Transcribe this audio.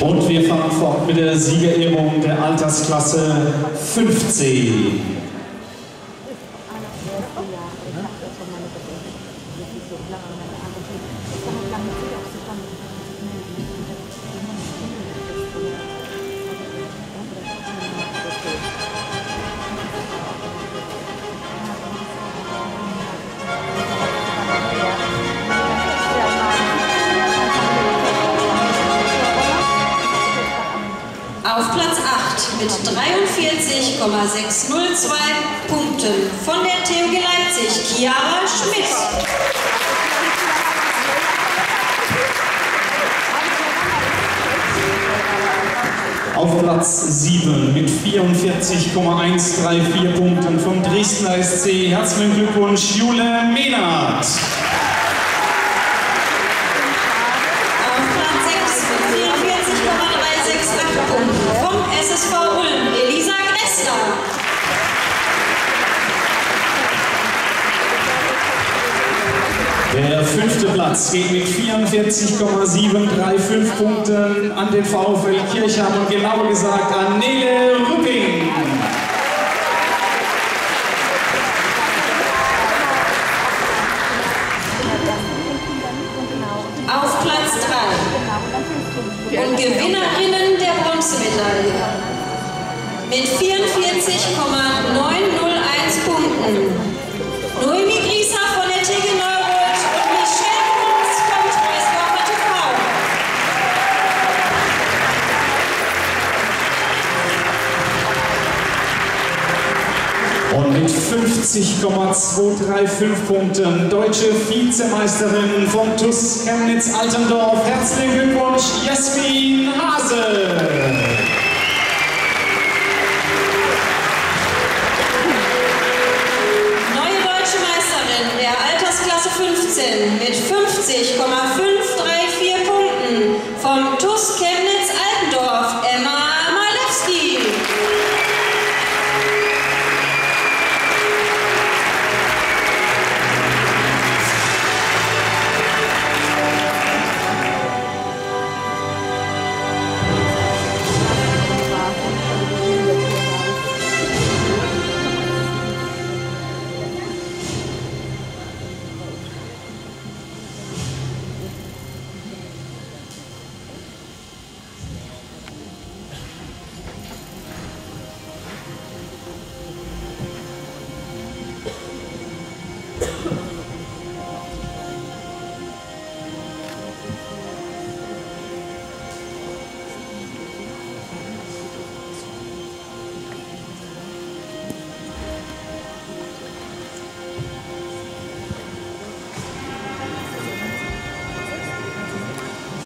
Und wir fahren fort mit der Siegerehrung der Altersklasse 15. mit 43,602 Punkten von der TUG Leipzig, Chiara Schmidt. Auf Platz 7 mit 44,134 Punkten vom Dresdner SC. Herzlichen Glückwunsch, Jule Mehnert. Der fünfte Platz geht mit 44,735 Punkten an den VfL Kirchheim und genauer gesagt an Nele Rüpping. Auf Platz 3 und Gewinnerinnen der Bronzemedaille mit 44,901 Und mit 50,235 Punkten deutsche Vizemeisterin vom TUS Chemnitz-Altendorf. Herzlichen Glückwunsch, Jasmin Hase. Neue deutsche Meisterin der Altersklasse 15 mit 50,534